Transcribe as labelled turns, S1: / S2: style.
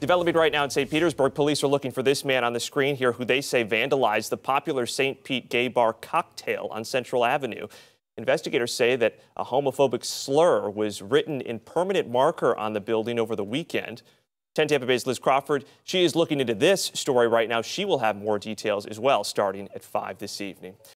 S1: Developing right now in St. Petersburg, police are looking for this man on the screen here who they say vandalized the popular St. Pete gay bar cocktail on Central Avenue. Investigators say that a homophobic slur was written in permanent marker on the building over the weekend. 10 Tampa Bay's Liz Crawford, she is looking into this story right now. She will have more details as well starting at 5 this evening.